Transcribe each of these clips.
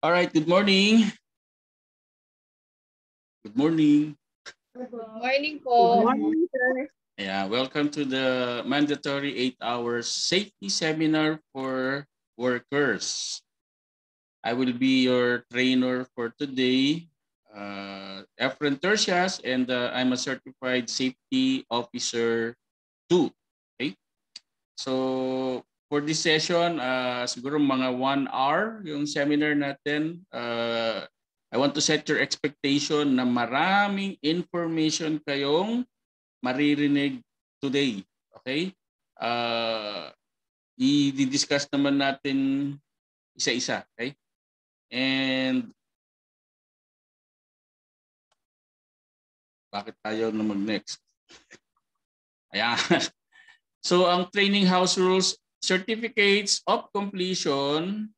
All right, good morning. Good morning. Good morning po. Good morning, sir. Yeah, welcome to the mandatory eight hours safety seminar for workers. I will be your trainer for today, uh, Efren Tertias, and uh, I'm a certified safety officer too. Okay? So for this session, uh, siguro mga one hour yung seminar natin. Uh, I want to set your expectation na maraming information kayong maririnig today. Okay? Uh, i-discuss naman natin isa-isa. Okay? And bakit tayo na mag-next? Ayan. So ang training house rules, certificates of completion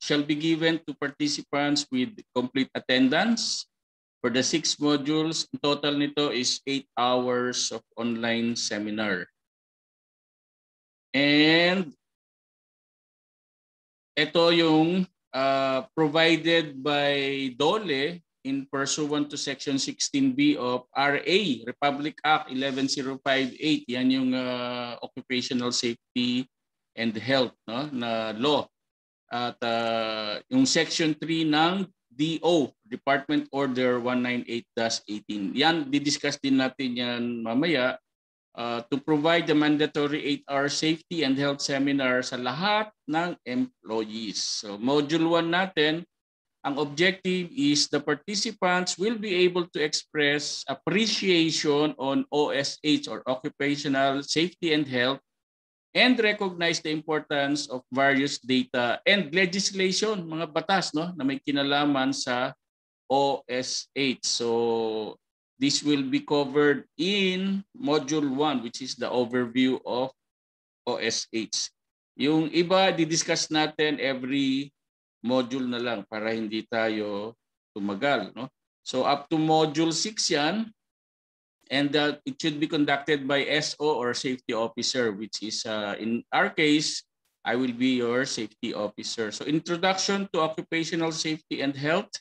shall be given to participants with complete attendance. For the six modules, total nito is eight hours of online seminar. And ito yung uh, provided by DOLE in pursuant to Section 16B of RA, Republic Act 11058. Yan yung uh, occupational safety and health no, na law. At uh, yung Section 3 ng DO, Department Order 198-18. Yan, didiscuss din natin yan mamaya uh, to provide the mandatory 8-hour safety and health seminar sa lahat ng employees. So module 1 natin, ang objective is the participants will be able to express appreciation on OSH or Occupational Safety and Health and recognize the importance of various data and legislation, mga batas no, na may kinalaman sa OSH. So this will be covered in Module 1 which is the overview of OSH. Yung iba, didiscuss natin every module na lang para hindi tayo tumagal. No? So up to module 6 yan and that it should be conducted by SO or safety officer which is uh, in our case, I will be your safety officer. So introduction to occupational safety and health.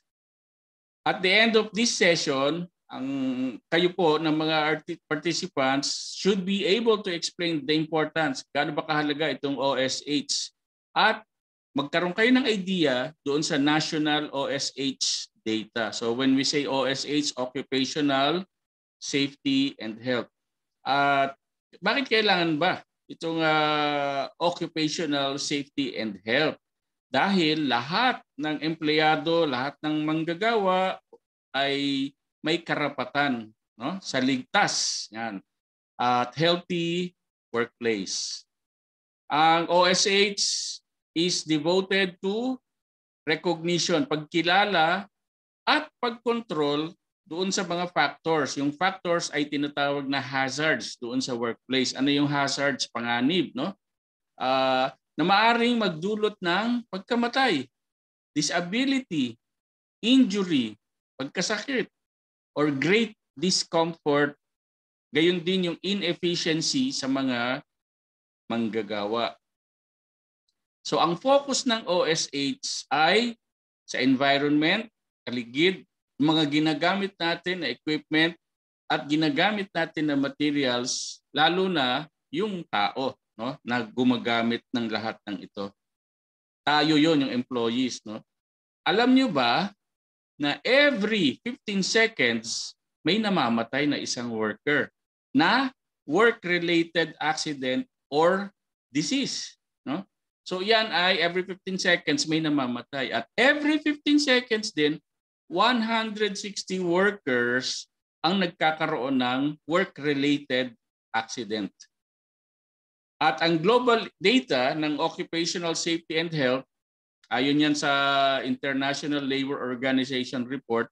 At the end of this session, ang kayo po ng mga participants should be able to explain the importance, gaano ba kahalaga itong OSH at magkaroon kayo ng idea doon sa national OSH data. So when we say OSH, occupational safety and health. At bakit kailangan ba itong uh, occupational safety and health? Dahil lahat ng empleyado, lahat ng manggagawa ay may karapatan no sa ligtas yan at healthy workplace. Ang OSH is devoted to recognition, pagkilala at pagkontrol doon sa mga factors. Yung factors ay tinatawag na hazards doon sa workplace. Ano yung hazards? Panganib, no? Uh, na maaring magdulot ng pagkamatay, disability, injury, pagkasakit, or great discomfort. Gayon din yung inefficiency sa mga manggagawa. So ang focus ng OSH ay sa environment, kaligid, mga ginagamit natin na equipment at ginagamit natin na materials, lalo na yung tao no, na gumagamit ng lahat ng ito. Tayo yon yung employees. No? Alam nyo ba na every 15 seconds may namamatay na isang worker na work-related accident or disease. No? So yan ay every 15 seconds may namamatay. At every 15 seconds din, 160 workers ang nagkakaroon ng work-related accident. At ang global data ng Occupational Safety and Health, ayon yan sa International Labor Organization report,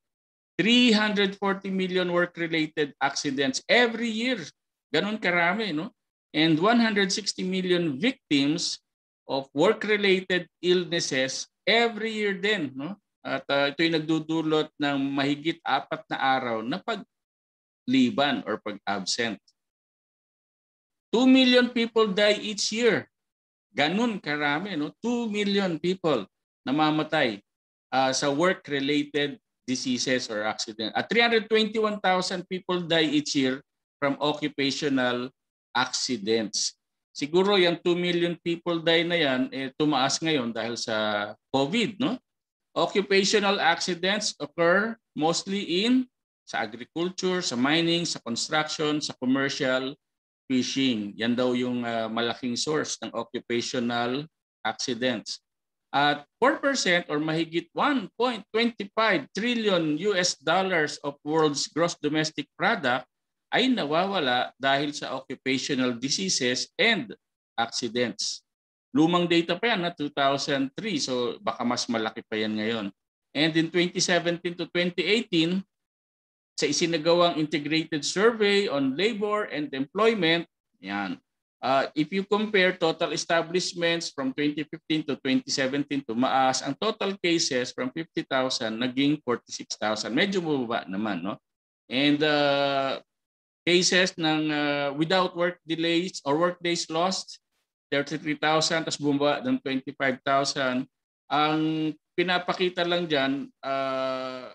340 million work-related accidents every year. Ganon karami, no? And 160 million victims of work-related illnesses every year din. No? At uh, ito'y nagdudulot ng mahigit apat na araw na pagliban or pag-absent. 2 million people die each year. Ganun karami, no? 2 million people namamatay. uh, sa work-related diseases or accident. At 321,000 people die each year from occupational accidents. Siguro yung 2 million people die na yan, eh, tumaas ngayon dahil sa COVID. No? Occupational accidents occur mostly in sa agriculture, sa mining, sa construction, sa commercial, fishing. Yan daw yung uh, malaking source ng occupational accidents. At 4% or mahigit 1.25 trillion US dollars of world's gross domestic product ay nawawala dahil sa occupational diseases and accidents. Lumang data pa yan na 2003 so baka mas malaki pa yan ngayon. And in 2017 to 2018, sa isinagawang integrated survey on labor and employment, yan, Uh, if you compare total establishments from 2015 to 2017 tumaas, ang total cases from 50,000 naging 46,000. Medyo bumaba naman. No? And uh, cases ng uh, without work delays or work days lost, 33,000, tapos bumaba ng 25,000. Ang pinapakita lang dyan, uh,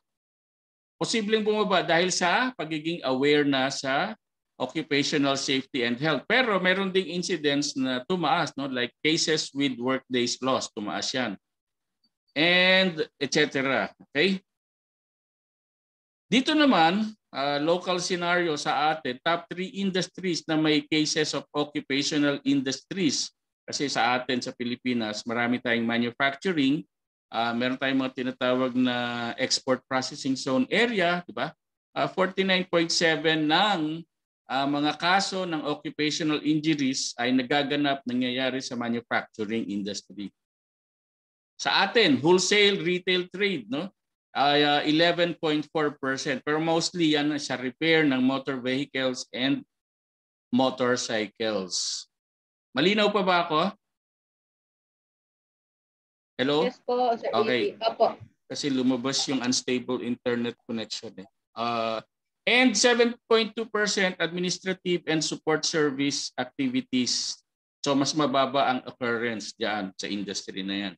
posibleng bumaba dahil sa pagiging aware na sa occupational safety and health. Pero meron ding incidents na tumaas, no? like cases with work days lost, tumaas yan. And etc. Okay? Dito naman, uh, local scenario sa atin, top 3 industries na may cases of occupational industries. Kasi sa atin sa Pilipinas, marami tayong manufacturing, uh, meron tayong mga tinatawag na export processing zone area, di ba? Uh, 49.7 ng uh, mga kaso ng occupational injuries ay nagaganap nangyayari sa manufacturing industry. Sa atin, wholesale retail trade no ay uh, 11.4% pero mostly yan sa repair ng motor vehicles and motorcycles. Malinaw pa ba ako? Hello? Yes po, Sir Okay. Opo. Kasi lumabas yung unstable internet connection eh. Uh, and 7.2% administrative and support service activities. So mas mababa ang occurrence diyan sa industry na yan.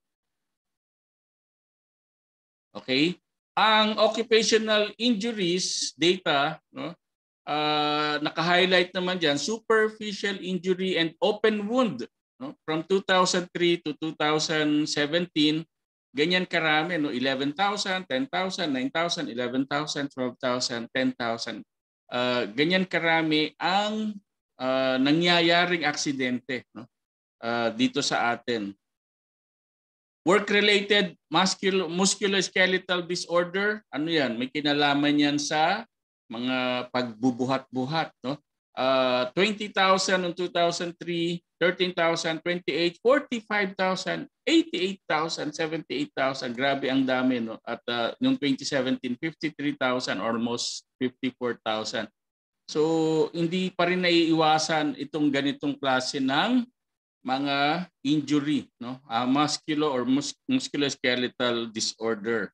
Okay? Ang occupational injuries data, no? Uh, naka-highlight naman diyan superficial injury and open wound no? from 2003 to 2017 ganyan karami, no? 11,000, 10,000, 9,000, 11,000, 12,000, 10,000. Uh, ganyan karami ang uh, nangyayaring aksidente no? uh, dito sa atin. Work-related musculo musculoskeletal disorder, ano yan? May kinalaman yan sa mga pagbubuhat-buhat. No? Uh, 20,000 noong 2003, 13,000, 28, 45,000, 88,000, 78,000. Grabe ang dami. No? At uh, noong 2017, 53,000, almost 54,000. So hindi pa rin naiiwasan itong ganitong klase ng mga injury, no? Uh, musculo or mus- musculoskeletal disorder.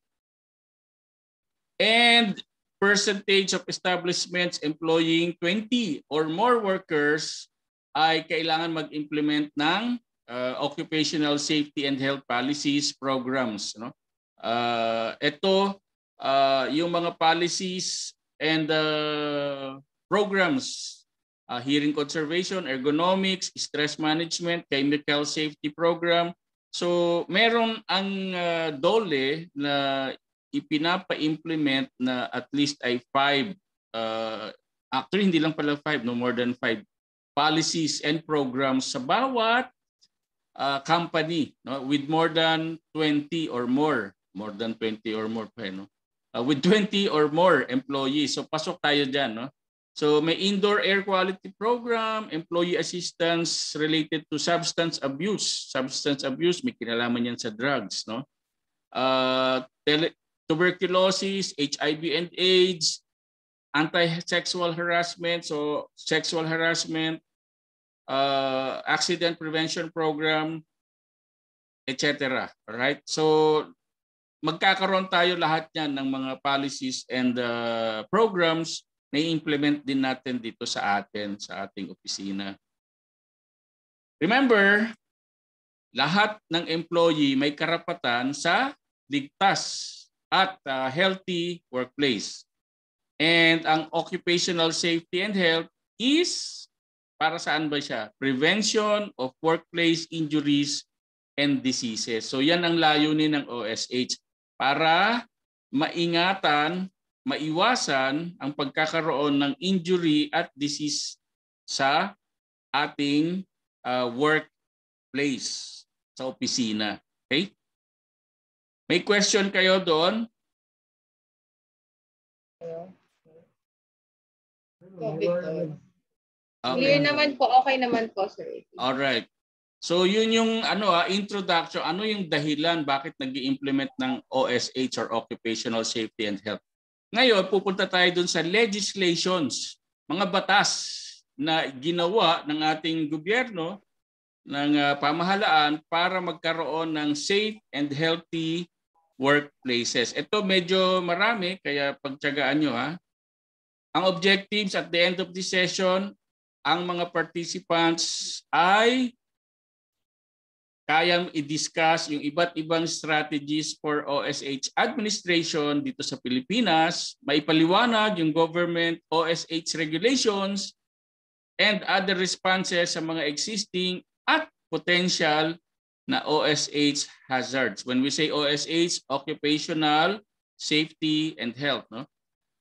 And percentage of establishments employing 20 or more workers ay kailangan mag-implement ng uh, occupational safety and health policies programs no uh, ito uh, yung mga policies and uh, programs uh, hearing conservation ergonomics stress management chemical safety program. So meron ang uh, DOLE na ipinapa-implement na at least ay five uh, actually hindi lang pala five no more than five policies and programs sa bawat uh, company no with more than 20 or more more than 20 or more pa no? Uh, with 20 or more employees. So pasok tayo diyan no so may indoor air quality program employee assistance related to substance abuse substance abuse may kinalaman yan sa drugs no uh, tuberculosis HIV and AIDS anti-sexual harassment so sexual harassment uh, accident prevention program, etc. Right? So magkakaroon tayo lahat niyan ng mga policies and uh, programs na implement din natin dito sa atin, sa ating opisina. Remember, lahat ng employee may karapatan sa ligtas at uh, healthy workplace. And ang occupational safety and health is para saan ba siya? Prevention of workplace injuries and diseases. So yan ang layunin ng OSH para maingatan, maiwasan ang pagkakaroon ng injury at disease sa ating uh, workplace sa opisina. Okay? May question kayo doon? Okay. Clear naman po, okay naman po, sir. All right. So yun yung ano ah, introduction, ano yung dahilan bakit nag implement ng OSH or Occupational Safety and Health. Ngayon, pupunta tayo dun sa legislations, mga batas na ginawa ng ating gobyerno ng uh, pamahalaan para magkaroon ng safe and healthy workplaces. Ito medyo marami kaya pagtiyagaan nyo ha. Ang objectives at the end of the session, ang mga participants ay kayang i-discuss yung iba't ibang strategies for OSH administration dito sa Pilipinas, maipaliwanag yung government OSH regulations and other responses sa mga existing at potential na OSH hazards. When we say OSH, occupational safety and health, no?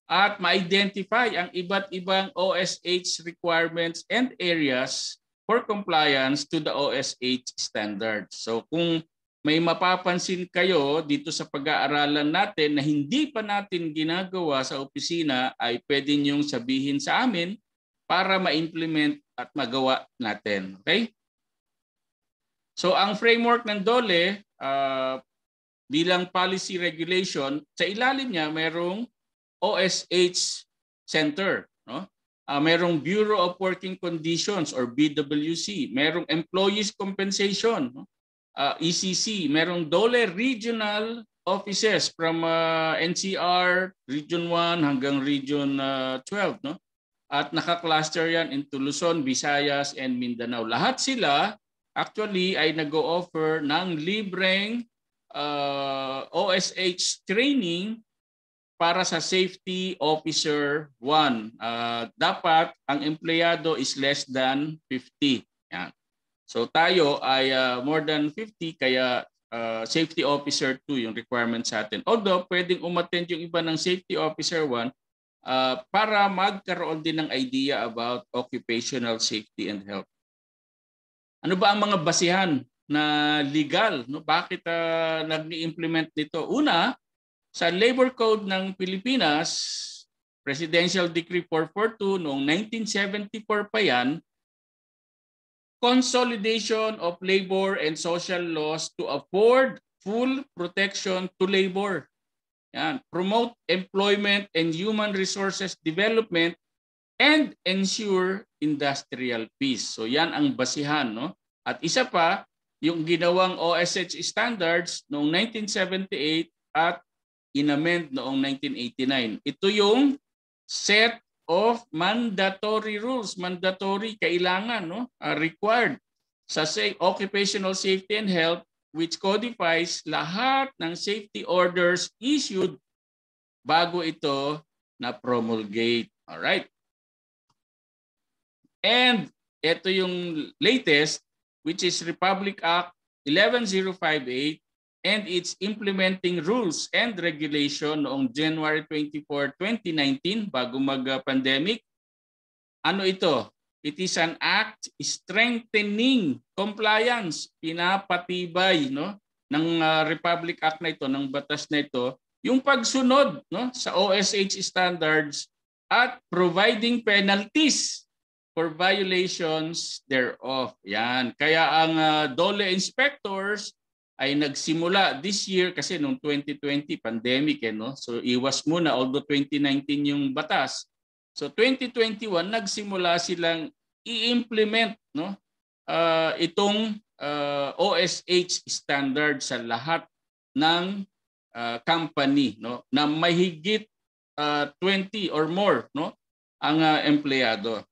At ma-identify ang iba't ibang OSH requirements and areas for compliance to the OSH standards. So kung may mapapansin kayo dito sa pag-aaralan natin na hindi pa natin ginagawa sa opisina ay pwede niyong sabihin sa amin para ma-implement at magawa natin. Okay? So ang framework ng DOLE uh, bilang policy regulation, sa ilalim niya mayroong OSH Center? Uh, merong Bureau of Working Conditions or BWC, merong Employees Compensation, no? uh, ECC, merong DOLE Regional Offices from uh, NCR Region 1 hanggang Region uh, 12, no? At naka-cluster yan into Luzon, Visayas and Mindanao. Lahat sila actually ay nag-o-offer ng libreng uh, OSH training para sa safety officer 1. Uh, dapat ang empleyado is less than 50. Yan. So tayo ay uh, more than 50 kaya uh, safety officer 2 yung requirement sa atin. Although pwedeng umattend yung iba ng safety officer 1 uh, para magkaroon din ng idea about occupational safety and health. Ano ba ang mga basihan na legal? No? Bakit uh, nag-implement nito? Una, sa Labor Code ng Pilipinas, Presidential Decree 442 noong 1974 pa yan, consolidation of labor and social laws to afford full protection to labor. Yan. Promote employment and human resources development and ensure industrial peace. So yan ang basihan. No? At isa pa, yung ginawang OSH standards noong 1978 at inamend noong 1989. Ito yung set of mandatory rules, mandatory kailangan, no? Uh, required sa say, occupational safety and health which codifies lahat ng safety orders issued bago ito na promulgate. All right? And ito yung latest which is Republic Act 11058 and its implementing rules and regulation noong January 24, 2019 bago mag-pandemic. Ano ito? It is an act strengthening compliance, pinapatibay no ng uh, Republic Act na ito, ng batas na ito, yung pagsunod no sa OSH standards at providing penalties for violations thereof. Yan. Kaya ang uh, DOLE inspectors ay nagsimula this year kasi noong 2020 pandemic eh no. So iwas muna although 2019 yung batas. So 2021 nagsimula silang i-implement no uh, itong uh, OSH standard sa lahat ng uh, company no na mahigit uh, 20 or more no ang uh, empleyado.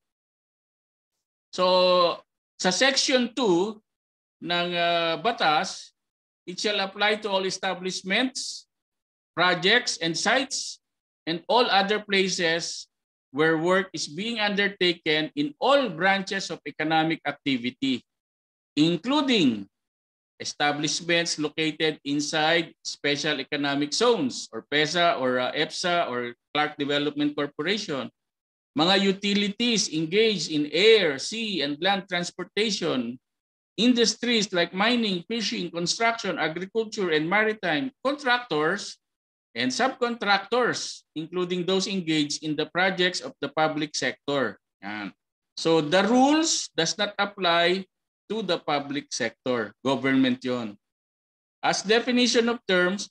So sa section 2 ng uh, batas, it shall apply to all establishments, projects, and sites, and all other places where work is being undertaken in all branches of economic activity, including establishments located inside special economic zones or PESA or uh, EPSA or Clark Development Corporation, mga utilities engaged in air, sea, and land transportation, industries like mining, fishing, construction, agriculture, and maritime, contractors, and subcontractors, including those engaged in the projects of the public sector. Yan. So the rules does not apply to the public sector. Government yon. As definition of terms,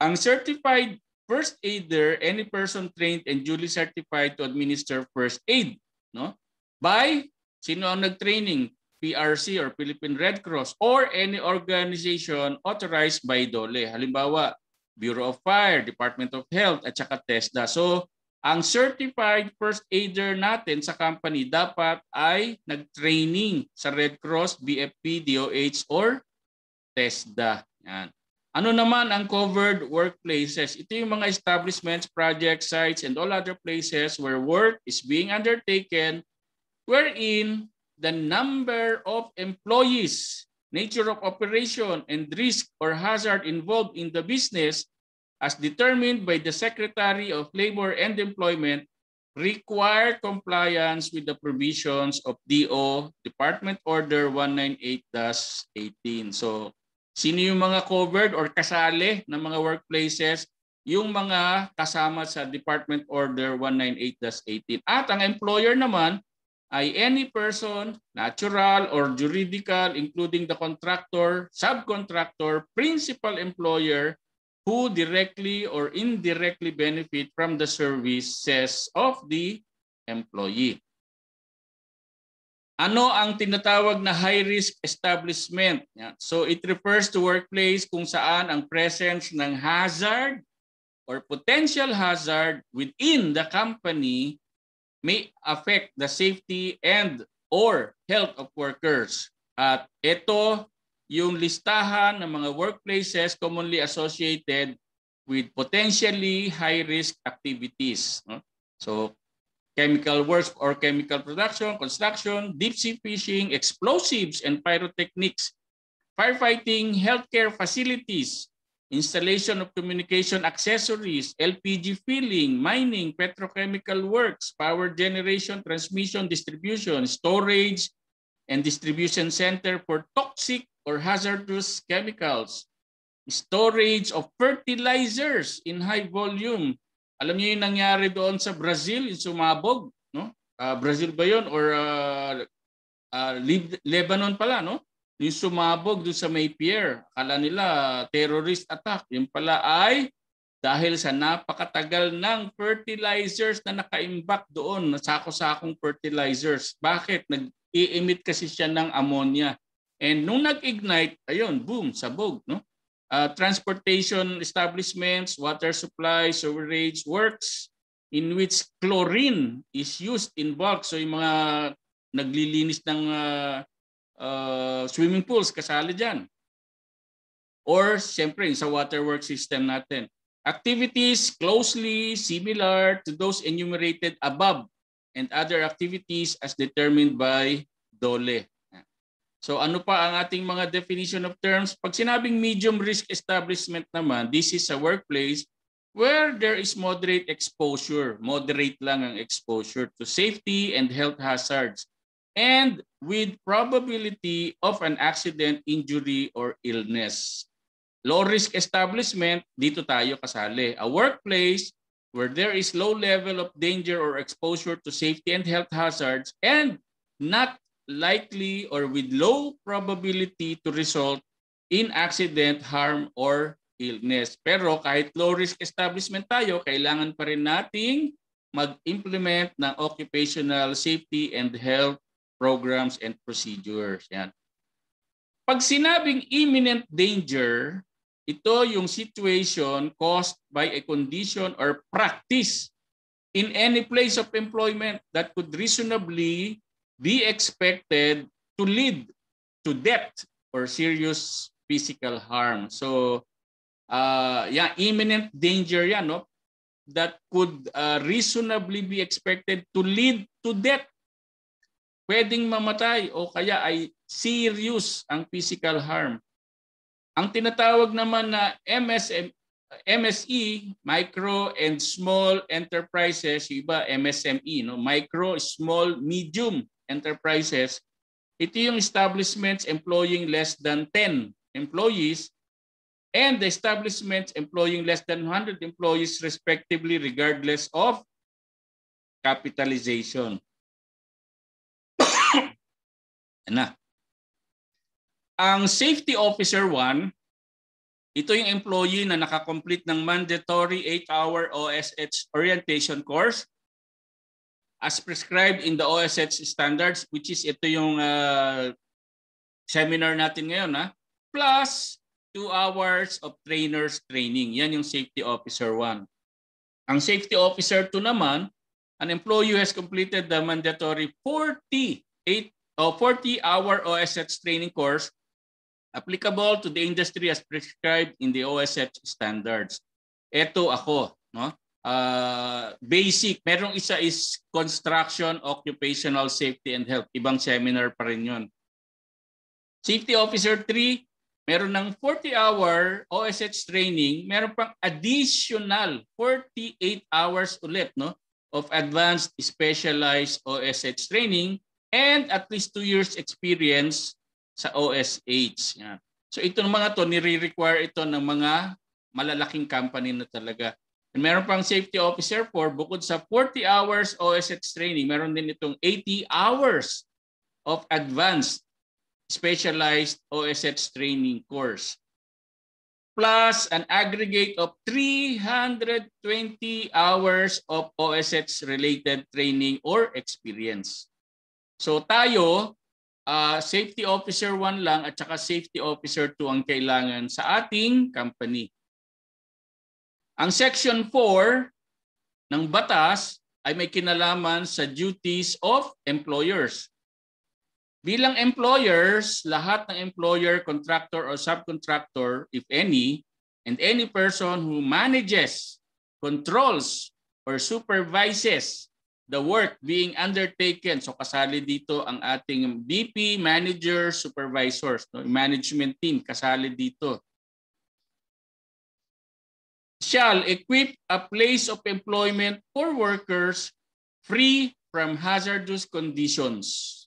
ang certified first aider, any person trained and duly certified to administer first aid, no? By sino ang nag-training? PRC or Philippine Red Cross or any organization authorized by DOLE. Halimbawa, Bureau of Fire, Department of Health at saka TESDA. So, ang certified first aider natin sa company dapat ay nag-training sa Red Cross, BFP, DOH or TESDA. Yan. Ano naman ang covered workplaces? Ito yung mga establishments, project sites, and all other places where work is being undertaken wherein the number of employees, nature of operation, and risk or hazard involved in the business as determined by the Secretary of Labor and Employment require compliance with the provisions of DO Department Order 198-18. So Sino yung mga covered or kasali ng mga workplaces? Yung mga kasama sa Department Order 198-18. At ang employer naman ay any person, natural or juridical, including the contractor, subcontractor, principal employer, who directly or indirectly benefit from the services of the employee. Ano ang tinatawag na high-risk establishment? So it refers to workplace kung saan ang presence ng hazard or potential hazard within the company may affect the safety and or health of workers. At ito yung listahan ng mga workplaces commonly associated with potentially high-risk activities. So chemical works or chemical production, construction, deep sea fishing, explosives and pyrotechnics, firefighting, healthcare facilities, installation of communication accessories, LPG filling, mining, petrochemical works, power generation, transmission, distribution, storage, and distribution center for toxic or hazardous chemicals, storage of fertilizers in high volume, alam niyo yung nangyari doon sa Brazil, yung sumabog, no? Uh, Brazil ba 'yon or uh, uh, Lebanon pala, no? Yung sumabog doon sa Maypier. Akala nila terrorist attack. Yung pala ay dahil sa napakatagal ng fertilizers na nakaimbak doon, sako-sakong fertilizers. Bakit? Nag-i-emit kasi siya ng ammonia. And nung nag-ignite, ayun, boom, sabog, no? uh, transportation establishments, water supply, sewerage works in which chlorine is used in bulk. So yung mga naglilinis ng uh, uh, swimming pools kasali dyan. Or siyempre sa waterworks system natin. Activities closely similar to those enumerated above and other activities as determined by DOLE. So ano pa ang ating mga definition of terms? Pag sinabing medium risk establishment naman, this is a workplace where there is moderate exposure. Moderate lang ang exposure to safety and health hazards and with probability of an accident, injury, or illness. Low risk establishment, dito tayo kasali. A workplace where there is low level of danger or exposure to safety and health hazards and not likely or with low probability to result in accident, harm, or illness. Pero kahit low risk establishment tayo, kailangan pa rin nating mag-implement ng occupational safety and health programs and procedures. Yan. Pag sinabing imminent danger, ito yung situation caused by a condition or practice in any place of employment that could reasonably be expected to lead to death or serious physical harm. So, uh, yeah, imminent danger yan, no? That could uh, reasonably be expected to lead to death. Pwedeng mamatay o kaya ay serious ang physical harm. Ang tinatawag naman na MSM, MSE, Micro and Small Enterprises, iba MSME, no? Micro, Small, Medium Enterprises, ito yung establishments employing less than 10 employees and the establishments employing less than 100 employees respectively regardless of capitalization. Na. Ang safety officer 1, ito yung employee na nakakomplete ng mandatory 8-hour OSH orientation course as prescribed in the OSH standards which is ito yung uh, seminar natin ngayon ha? Plus 2 hours of trainers training. Yan yung safety officer 1 ang safety officer 2 naman an employee has completed the mandatory 48 or 40 hour OSH training course applicable to the industry as prescribed in the OSH standards ito ako no uh, basic. Merong isa is construction, occupational safety and health. Ibang seminar pa rin yun. Safety Officer 3, meron ng 40-hour OSH training. Meron pang additional 48 hours ulit no, of advanced specialized OSH training and at least 2 years experience sa OSH. Yan. So ito ng mga to, nire-require ito ng mga malalaking company na talaga. And meron pang safety officer for bukod sa 40 hours OSH training, meron din itong 80 hours of advanced specialized OSH training course. Plus an aggregate of 320 hours of OSH related training or experience. So tayo, uh, safety officer 1 lang at saka safety officer 2 ang kailangan sa ating company. Ang Section 4 ng batas ay may kinalaman sa duties of employers. Bilang employers, lahat ng employer, contractor, or subcontractor, if any, and any person who manages, controls, or supervises the work being undertaken. So kasali dito ang ating BP, manager, supervisors, no? management team, kasali dito shall equip a place of employment for workers free from hazardous conditions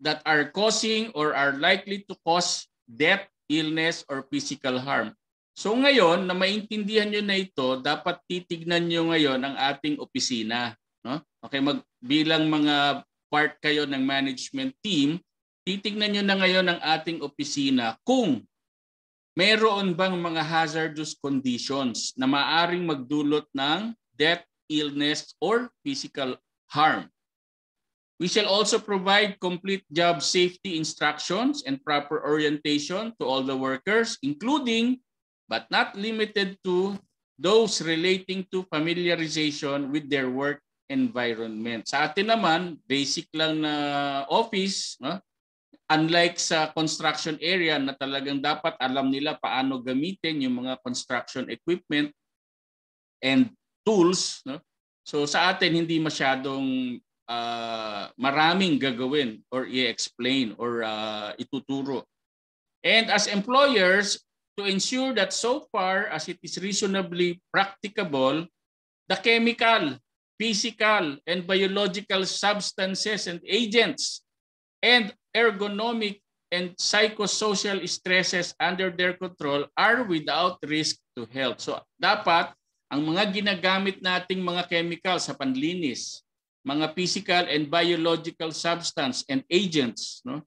that are causing or are likely to cause death, illness, or physical harm. So ngayon, na maintindihan nyo na ito, dapat titignan nyo ngayon ang ating opisina. No? Okay, mag, bilang mga part kayo ng management team, titignan nyo na ngayon ang ating opisina kung Meron bang mga hazardous conditions na maaring magdulot ng death, illness, or physical harm? We shall also provide complete job safety instructions and proper orientation to all the workers, including but not limited to those relating to familiarization with their work environment. Sa atin naman, basic lang na office, no? Unlike sa construction area na talagang dapat alam nila paano gamitin yung mga construction equipment and tools. No? So sa atin hindi masyadong uh, maraming gagawin or i-explain or uh, ituturo. And as employers, to ensure that so far as it is reasonably practicable, the chemical, physical, and biological substances and agents and ergonomic and psychosocial stresses under their control are without risk to health. So dapat ang mga ginagamit nating mga chemical sa panlinis, mga physical and biological substance and agents, no?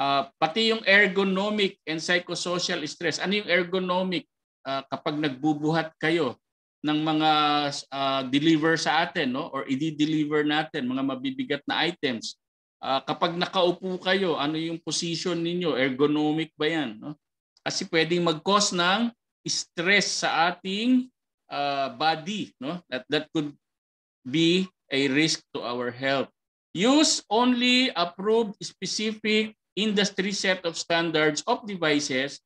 Uh, pati yung ergonomic and psychosocial stress. Ano yung ergonomic? Uh, kapag nagbubuhat kayo ng mga uh, deliver sa atin no or i-deliver natin mga mabibigat na items uh, kapag nakaupo kayo, ano yung position ninyo? Ergonomic ba yan? No? Kasi pwedeng mag-cause ng stress sa ating uh, body. No? That, that could be a risk to our health. Use only approved specific industry set of standards of devices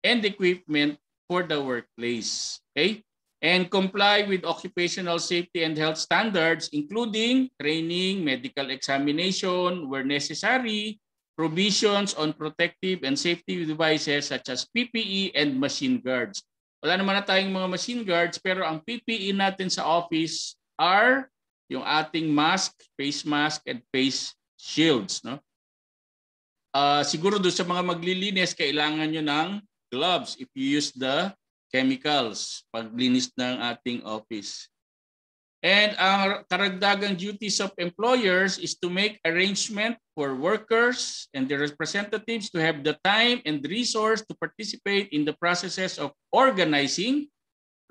and equipment for the workplace. Okay? And comply with occupational safety and health standards, including training, medical examination where necessary, provisions on protective and safety devices such as PPE and machine guards. Wala naman na tayong mga machine guards pero ang PPE natin sa office are yung ating mask, face mask, and face shields. No? Uh, siguro doon sa mga maglilinis, kailangan nyo ng gloves if you use the chemicals paglinis ng ating office. And ang karagdagang duties of employers is to make arrangement for workers and their representatives to have the time and resource to participate in the processes of organizing,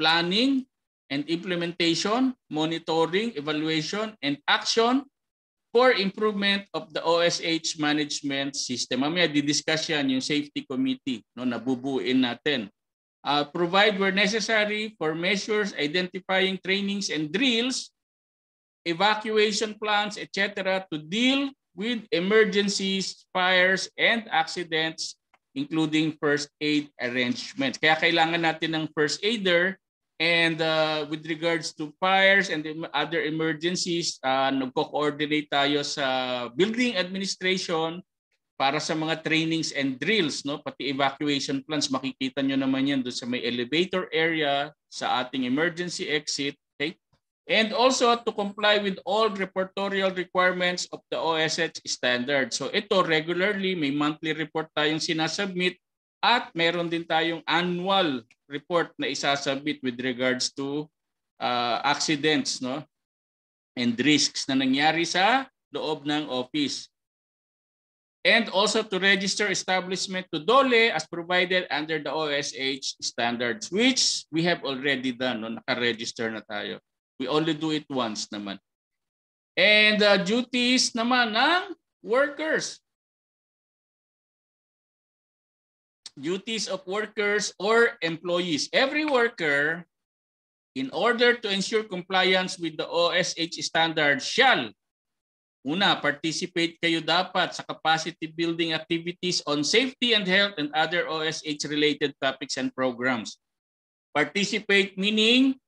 planning, and implementation, monitoring, evaluation, and action for improvement of the OSH management system. Mamaya didiscuss yan yung safety committee no, na bubuin natin. Uh, provide where necessary for measures identifying trainings and drills, evacuation plans, etc. to deal with emergencies, fires, and accidents, including first aid arrangements. Kaya kailangan natin ng first aider And uh, with regards to fires and other emergencies, uh, nagko-coordinate tayo sa building administration para sa mga trainings and drills, no? pati evacuation plans. Makikita nyo naman yan doon sa may elevator area, sa ating emergency exit. Okay? And also to comply with all reportorial requirements of the OSH standard. So ito regularly, may monthly report tayong sinasubmit at meron din tayong annual report na isasubmit with regards to uh, accidents no and risks na nangyari sa loob ng office. And also to register establishment to DOLE as provided under the OSH standards which we have already done. No? Naka-register na tayo. We only do it once naman. And uh, duties naman ng workers. duties of workers or employees. Every worker, in order to ensure compliance with the OSH standards, shall Una, participate kayo dapat sa capacity building activities on safety and health and other OSH-related topics and programs. Participate meaning,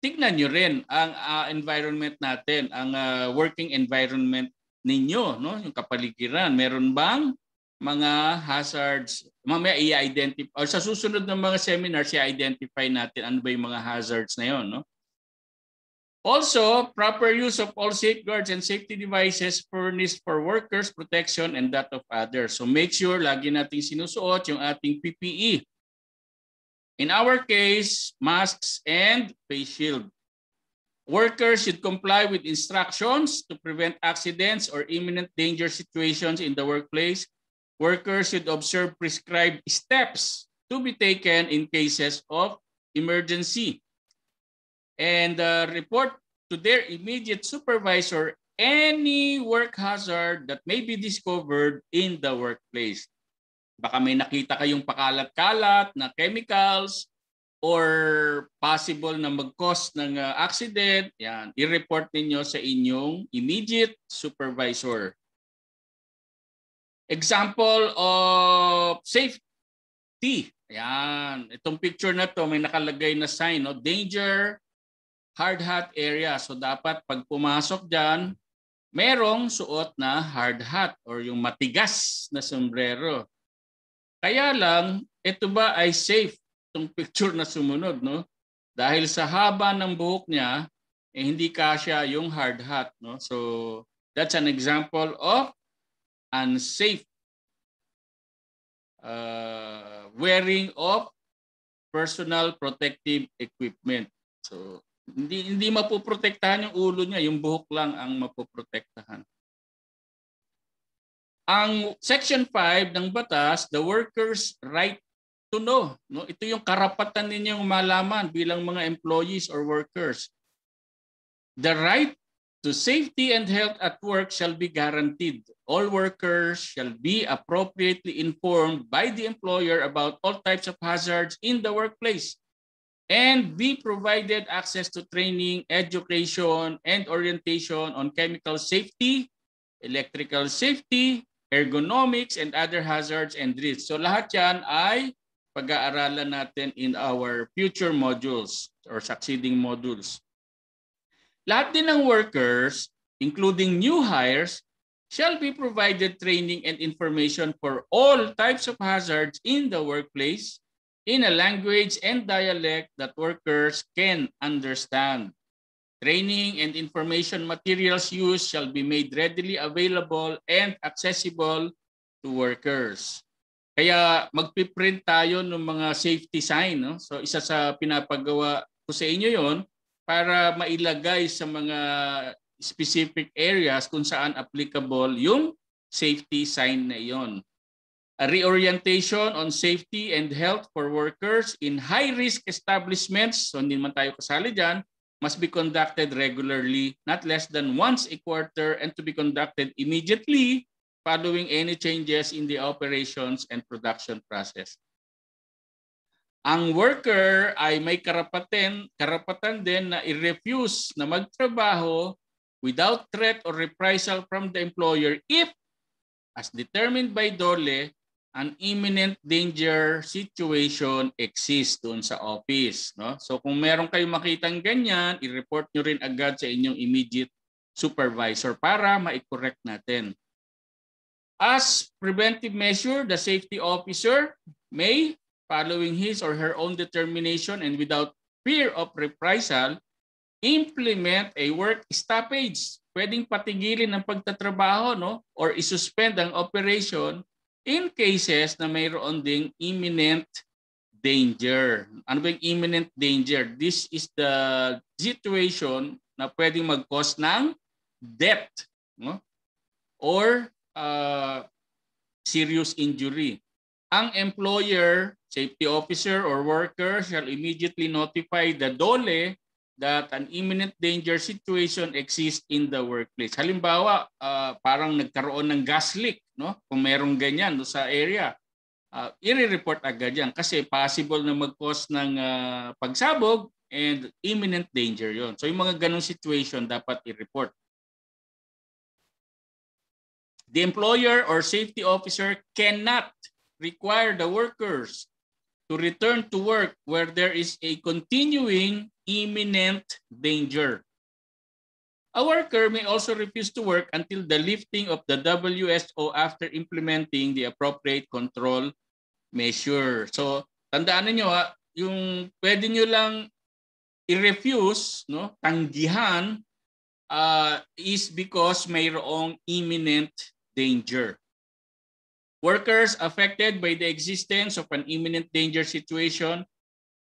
tignan nyo rin ang uh, environment natin, ang uh, working environment ninyo, no? yung kapaligiran. Meron bang mga hazards, mamaya i-identify, or sa susunod ng mga seminars, i-identify natin ano ba yung mga hazards na yon. No? Also, proper use of all safeguards and safety devices furnished for workers' protection and that of others. So make sure lagi nating sinusuot yung ating PPE. In our case, masks and face shield. Workers should comply with instructions to prevent accidents or imminent danger situations in the workplace workers should observe prescribed steps to be taken in cases of emergency and uh, report to their immediate supervisor any work hazard that may be discovered in the workplace. Baka may nakita kayong pakalat-kalat na chemicals or possible na mag-cause ng uh, accident, yan, i-report ninyo sa inyong immediate supervisor. Example of safety. Ayan. Itong picture na to may nakalagay na sign. No? Danger, hard hat area. So dapat pag pumasok dyan, merong suot na hard hat or yung matigas na sombrero. Kaya lang, ito ba ay safe itong picture na sumunod. No? Dahil sa haba ng buhok niya, eh, hindi kasya yung hard hat. No? So that's an example of unsafe uh, wearing of personal protective equipment. So, hindi hindi mapoprotektahan yung ulo niya, yung buhok lang ang mapoprotektahan. Ang section 5 ng batas, the workers right to know, no? Ito yung karapatan ninyong malaman bilang mga employees or workers. The right to safety and health at work shall be guaranteed. All workers shall be appropriately informed by the employer about all types of hazards in the workplace and be provided access to training, education, and orientation on chemical safety, electrical safety, ergonomics, and other hazards and risks. So lahat yan ay pag-aaralan natin in our future modules or succeeding modules. Lahat din ng workers, including new hires, shall be provided training and information for all types of hazards in the workplace in a language and dialect that workers can understand. Training and information materials used shall be made readily available and accessible to workers. Kaya magpiprint tayo ng mga safety sign. No? So isa sa pinapagawa ko sa inyo yon para mailagay sa mga specific areas kung saan applicable yung safety sign na iyon. A reorientation on safety and health for workers in high-risk establishments, so hindi man tayo kasali dyan, must be conducted regularly, not less than once a quarter, and to be conducted immediately following any changes in the operations and production process. Ang worker ay may karapatan, karapatan din na i-refuse na magtrabaho without threat or reprisal from the employer if, as determined by DOLE, an imminent danger situation exists doon sa office. No? So kung meron kayong makitang ganyan, i-report nyo rin agad sa inyong immediate supervisor para ma-correct natin. As preventive measure, the safety officer may, following his or her own determination and without fear of reprisal, implement a work stoppage. Pwedeng patigilin ang pagtatrabaho no? or isuspend ang operation in cases na mayroon ding imminent danger. Ano ba yung imminent danger? This is the situation na pwedeng mag-cause ng death no? or uh, serious injury. Ang employer, safety officer, or worker shall immediately notify the DOLE that an imminent danger situation exists in the workplace. Halimbawa, uh, parang nagkaroon ng gas leak, no? Kung merong ganyan no, sa area, uh, i-report agad yan kasi possible na mag-cause ng uh, pagsabog and imminent danger yon. So yung mga ganong situation dapat i-report. The employer or safety officer cannot require the workers to return to work where there is a continuing imminent danger. A worker may also refuse to work until the lifting of the WSO after implementing the appropriate control measure. So, tandaan niyo ha, yung pwede niyo lang i-refuse, no, tanggihan uh, is because mayroong imminent danger. Workers affected by the existence of an imminent danger situation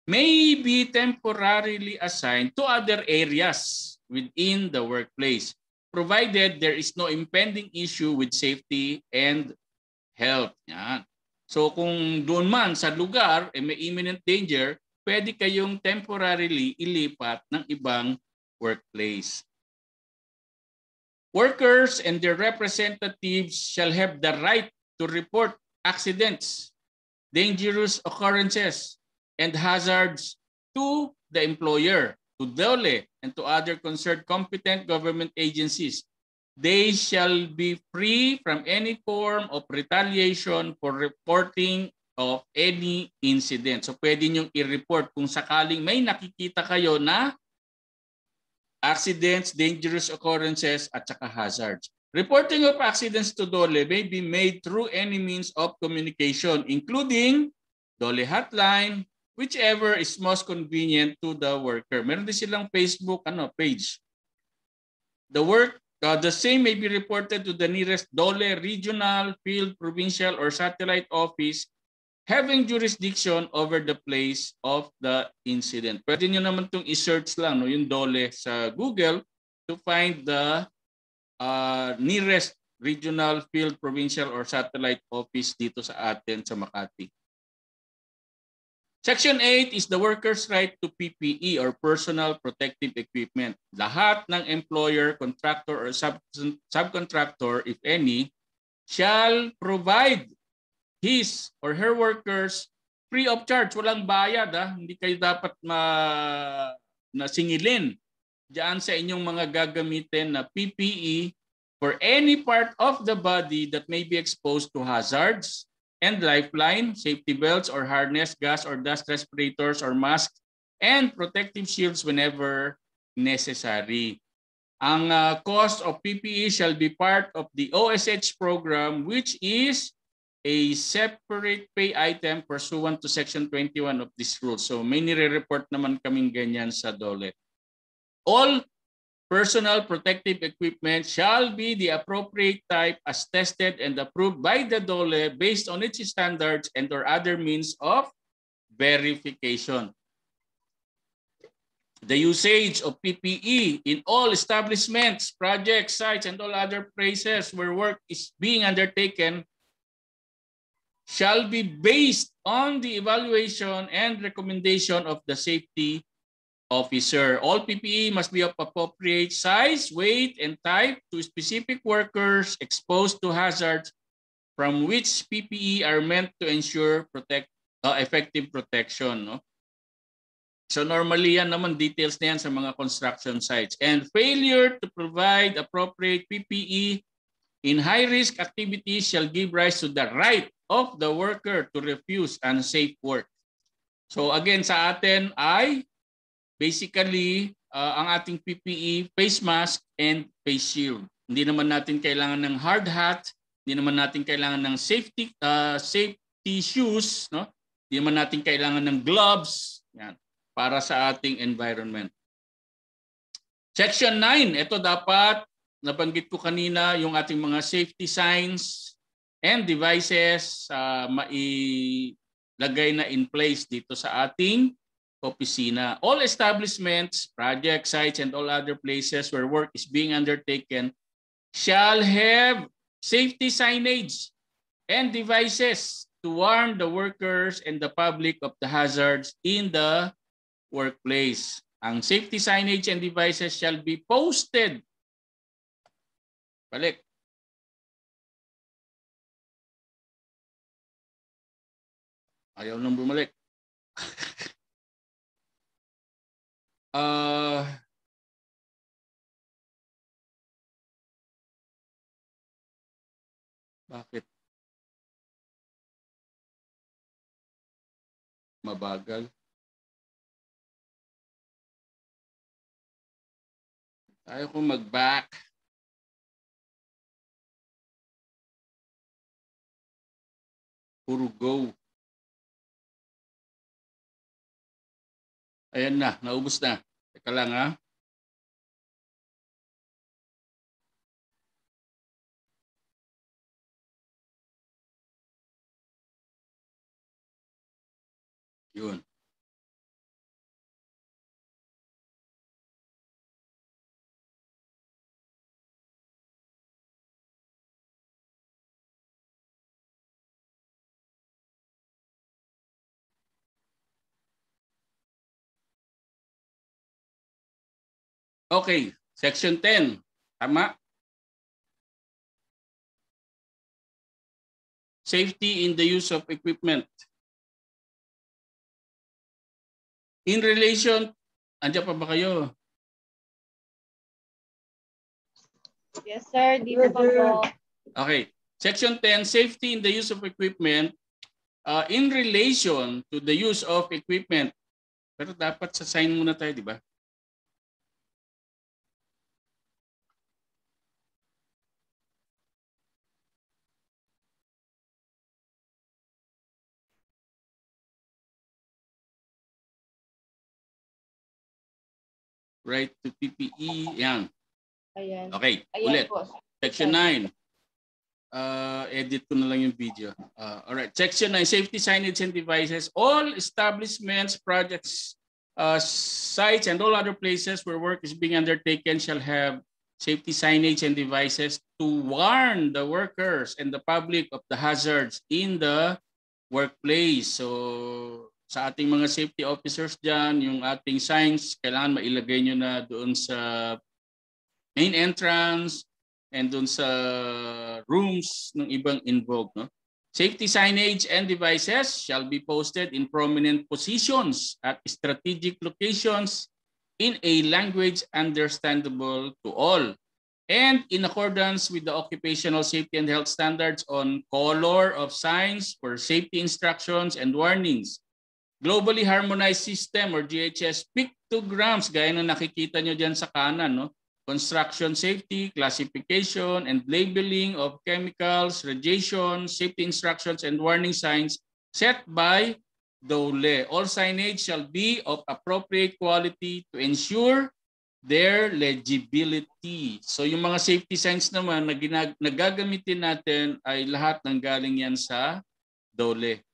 may be temporarily assigned to other areas within the workplace, provided there is no impending issue with safety and health. Yan. So kung doon man sa lugar eh, may imminent danger, pwede kayong temporarily ilipat ng ibang workplace. Workers and their representatives shall have the right to report accidents, dangerous occurrences, and hazards to the employer, to DOLE, and to other concerned competent government agencies. They shall be free from any form of retaliation for reporting of any incident. So pwede niyong i-report kung sakaling may nakikita kayo na accidents, dangerous occurrences, at saka hazards. Reporting of accidents to DOLE may be made through any means of communication, including DOLE hotline, whichever is most convenient to the worker. Meron din silang Facebook ano page. The work uh, the same may be reported to the nearest DOLE regional, field, provincial or satellite office having jurisdiction over the place of the incident. Pwede nyo naman itong i-search lang no, yung DOLE sa Google to find the uh, nearest regional, field, provincial or satellite office dito sa atin sa Makati. Section 8 is the worker's right to PPE or personal protective equipment. Lahat ng employer, contractor, or sub subcontractor, if any, shall provide his or her workers free of charge. Walang bayad. Ha? Hindi kayo dapat ma nasingilin diyan sa inyong mga gagamitin na PPE for any part of the body that may be exposed to hazards and lifeline, safety belts or harness, gas or dust respirators or masks, and protective shields whenever necessary. Ang uh, cost of PPE shall be part of the OSH program which is a separate pay item pursuant to Section 21 of this rule. So may nire-report naman kaming ganyan sa DOLE. All personal protective equipment shall be the appropriate type as tested and approved by the DOLE based on its standards and or other means of verification. The usage of PPE in all establishments, projects, sites, and all other places where work is being undertaken shall be based on the evaluation and recommendation of the safety officer. All PPE must be of appropriate size, weight, and type to specific workers exposed to hazards from which PPE are meant to ensure protect, uh, effective protection. No? So normally yan naman details na yan sa mga construction sites. And failure to provide appropriate PPE in high-risk activities shall give rise to the right of the worker to refuse unsafe work. So again sa atin ay basically uh, ang ating PPE, face mask and face shield. Hindi naman natin kailangan ng hard hat, hindi naman natin kailangan ng safety uh, safety shoes, no? Hindi naman natin kailangan ng gloves. Yan para sa ating environment. Section 9, ito dapat nabanggit ko kanina yung ating mga safety signs and devices uh, mailagay na in place dito sa ating opisina. All establishments, project sites, and all other places where work is being undertaken shall have safety signage and devices to warn the workers and the public of the hazards in the workplace. Ang safety signage and devices shall be posted. Balik. Ayaw nang bumalik. Uh, bakit? Mabagal. Tayo ko mag-back. Puro go. Ayan na, naubos na. Teka lang ha. Yun. Okay, section 10. Tama? Safety in the use of equipment. In relation, andyan pa ba kayo? Yes, sir. Dito pa po. Okay. Section 10, safety in the use of equipment uh, in relation to the use of equipment. Pero dapat sa sign muna tayo, di ba? Right to PPE. Yan. Ayan. Okay, Ayan ulit. po. Section 9. Uh, edit ko na lang yung video. Uh, all right. Section 9, safety signage and devices. All establishments, projects, uh, sites, and all other places where work is being undertaken shall have safety signage and devices to warn the workers and the public of the hazards in the workplace. So sa ating mga safety officers dyan, yung ating signs, kailangan mailagay nyo na doon sa main entrance and doon sa rooms ng ibang involved. No? Safety signage and devices shall be posted in prominent positions at strategic locations in a language understandable to all and in accordance with the occupational safety and health standards on color of signs for safety instructions and warnings. Globally Harmonized System or GHS pictograms gaya ng nakikita nyo dyan sa kanan. No? Construction safety, classification, and labeling of chemicals, radiation, safety instructions, and warning signs set by DOLE. All signage shall be of appropriate quality to ensure their legibility. So yung mga safety signs naman na ginag- nagagamitin natin ay lahat ng galing yan sa DOLE.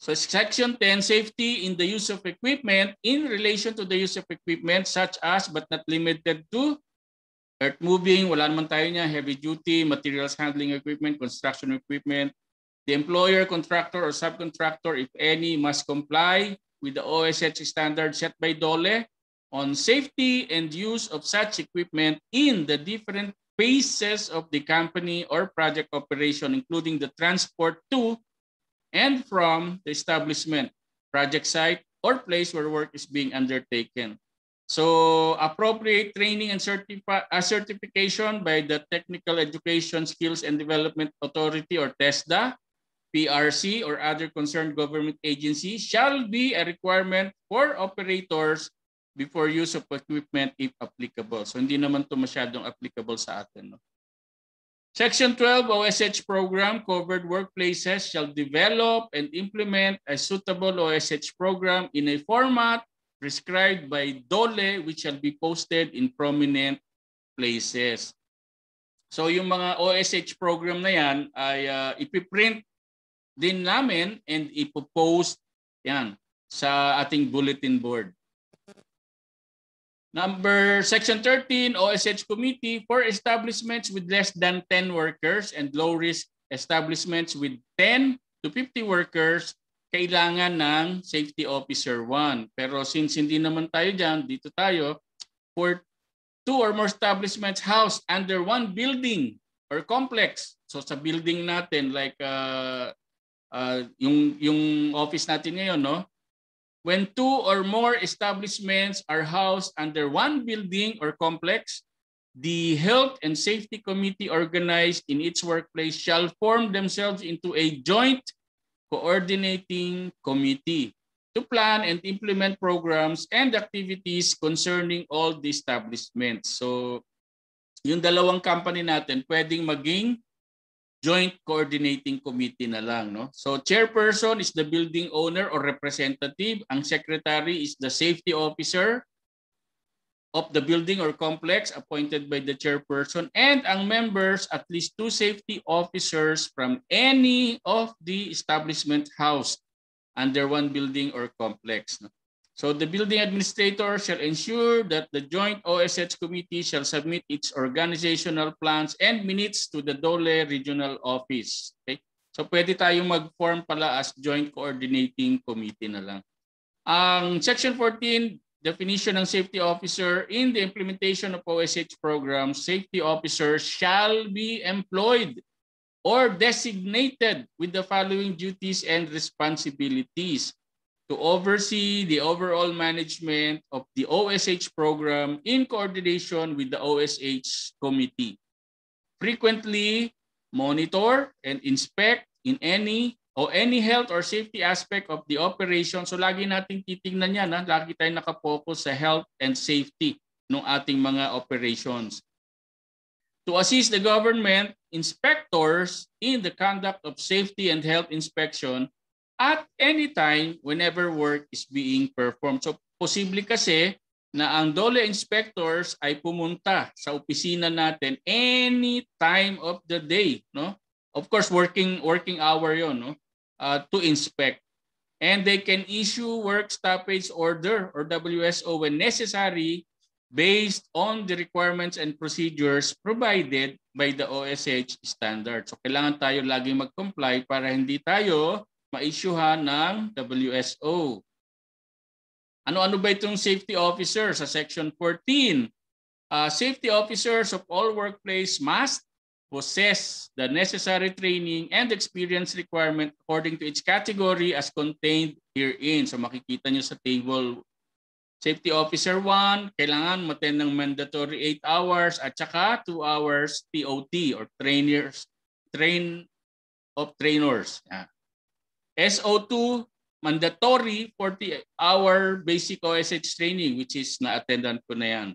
So section 10, safety in the use of equipment in relation to the use of equipment such as but not limited to earth moving, wala naman tayo niya, heavy duty, materials handling equipment, construction equipment. The employer, contractor, or subcontractor, if any, must comply with the OSH standard set by DOLE on safety and use of such equipment in the different phases of the company or project operation, including the transport to and from the establishment, project site, or place where work is being undertaken. So appropriate training and certifi uh, certification by the Technical Education Skills and Development Authority or TESDA, PRC, or other concerned government agency shall be a requirement for operators before use of equipment if applicable. So hindi naman to masyadong applicable sa atin. No? Section 12 OSH program covered workplaces shall develop and implement a suitable OSH program in a format prescribed by DOLE which shall be posted in prominent places. So yung mga OSH program na yan ay uh, ipiprint din namin and ipopost yan sa ating bulletin board. Number section 13, OSH committee for establishments with less than 10 workers and low risk establishments with 10 to 50 workers, kailangan ng safety officer 1. Pero since hindi naman tayo dyan, dito tayo, for two or more establishments housed under one building or complex. So sa building natin, like uh, uh, yung, yung office natin ngayon, no? When two or more establishments are housed under one building or complex, the Health and Safety Committee organized in its workplace shall form themselves into a joint coordinating committee to plan and implement programs and activities concerning all the establishments. So, yung dalawang company natin pwedeng maging joint coordinating committee na lang. No? So chairperson is the building owner or representative. Ang secretary is the safety officer of the building or complex appointed by the chairperson and ang members at least two safety officers from any of the establishment housed under one building or complex. No? So the building administrator shall ensure that the joint OSH committee shall submit its organizational plans and minutes to the DOLE regional office. Okay? So pwede tayong mag-form pala as joint coordinating committee na lang. Ang section 14, definition ng safety officer in the implementation of OSH programs, safety officers shall be employed or designated with the following duties and responsibilities to oversee the overall management of the OSH program in coordination with the OSH committee. Frequently monitor and inspect in any o any health or safety aspect of the operation. So lagi nating titingnan yan, ha? lagi tayong nakapokus sa health and safety ng ating mga operations. To assist the government inspectors in the conduct of safety and health inspection at any time whenever work is being performed. So posible kasi na ang DOLE inspectors ay pumunta sa opisina natin any time of the day, no? Of course, working working hour 'yon, no? Uh, to inspect. And they can issue work stoppage order or WSO when necessary based on the requirements and procedures provided by the OSH standards. So kailangan tayo laging mag-comply para hindi tayo ma-issuehan ng WSO. Ano-ano ba itong safety officer sa section 14? Uh, safety officers of all workplace must possess the necessary training and experience requirement according to its category as contained herein. So makikita nyo sa table Safety Officer 1, kailangan maten ng mandatory 8 hours at saka 2 hours TOT or trainers, train of trainers. Yeah. SO2, mandatory 40-hour basic OSH training which is na-attendan ko na yan.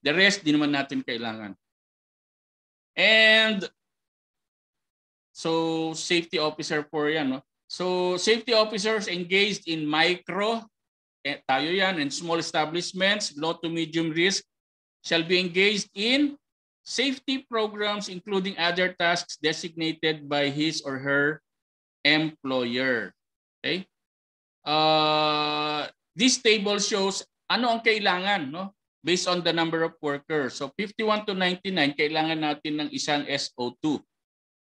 The rest, di naman natin kailangan. And so safety officer for yan. No? So safety officers engaged in micro eh, tayo yan, and small establishments, low to medium risk, shall be engaged in safety programs including other tasks designated by his or her employer. Okay? Uh, this table shows ano ang kailangan no? based on the number of workers. So 51 to 99, kailangan natin ng isang SO2.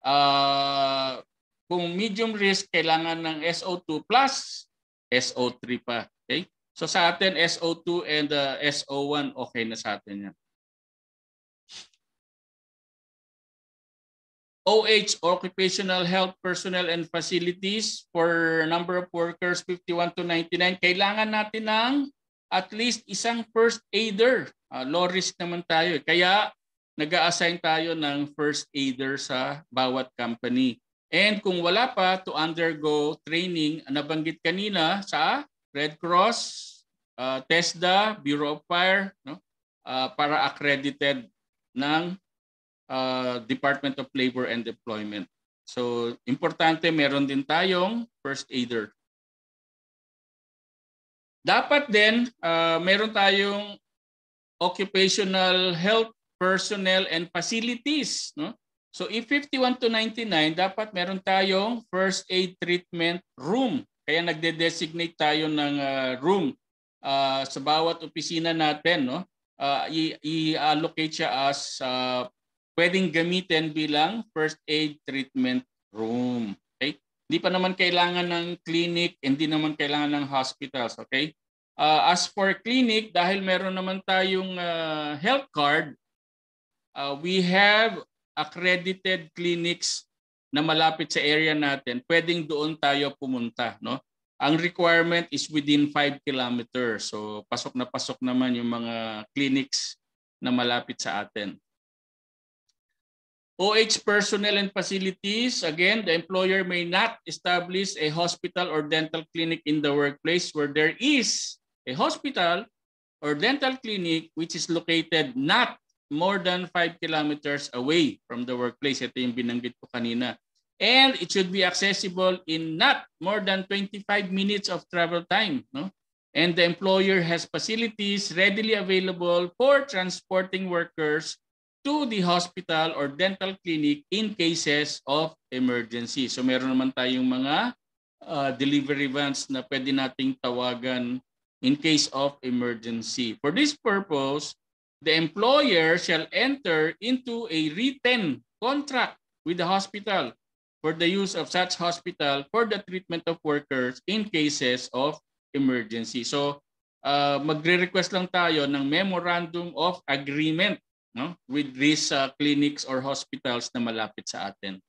Uh, kung medium risk, kailangan ng SO2 plus SO3 pa. Okay? So sa atin, SO2 and uh, SO1, okay na sa atin yan. OH, Occupational Health Personnel and Facilities for number of workers 51 to 99, kailangan natin ng at least isang first aider. Uh, low risk naman tayo. Kaya nag-a-assign tayo ng first aider sa bawat company. And kung wala pa to undergo training, nabanggit kanina sa Red Cross, uh, TESDA, Bureau of Fire, no? Uh, para accredited ng uh, Department of Labor and Employment. So, importante meron din tayong first aider. Dapat din uh, meron tayong occupational health personnel and facilities, no? So if 51 to 99, dapat meron tayong first aid treatment room kaya nagde-designate tayo ng uh, room uh, sa bawat opisina natin, no? Uh, i-allocate siya as uh, pwedeng gamitin bilang first aid treatment room. Okay? Hindi pa naman kailangan ng clinic, hindi naman kailangan ng hospitals, okay? Uh, as for clinic, dahil meron naman tayong uh, health card, uh, we have accredited clinics na malapit sa area natin, pwedeng doon tayo pumunta. No? Ang requirement is within 5 kilometers. So pasok na pasok naman yung mga clinics na malapit sa atin. OH personnel and facilities, again, the employer may not establish a hospital or dental clinic in the workplace where there is a hospital or dental clinic which is located not more than 5 kilometers away from the workplace. Ito yung binanggit ko kanina and it should be accessible in not more than 25 minutes of travel time. No? And the employer has facilities readily available for transporting workers to the hospital or dental clinic in cases of emergency. So meron naman tayong mga uh, delivery vans na pwede nating tawagan in case of emergency. For this purpose, the employer shall enter into a written contract with the hospital for the use of such hospital for the treatment of workers in cases of emergency. So uh, magre-request lang tayo ng memorandum of agreement no, with these uh, clinics or hospitals na malapit sa atin.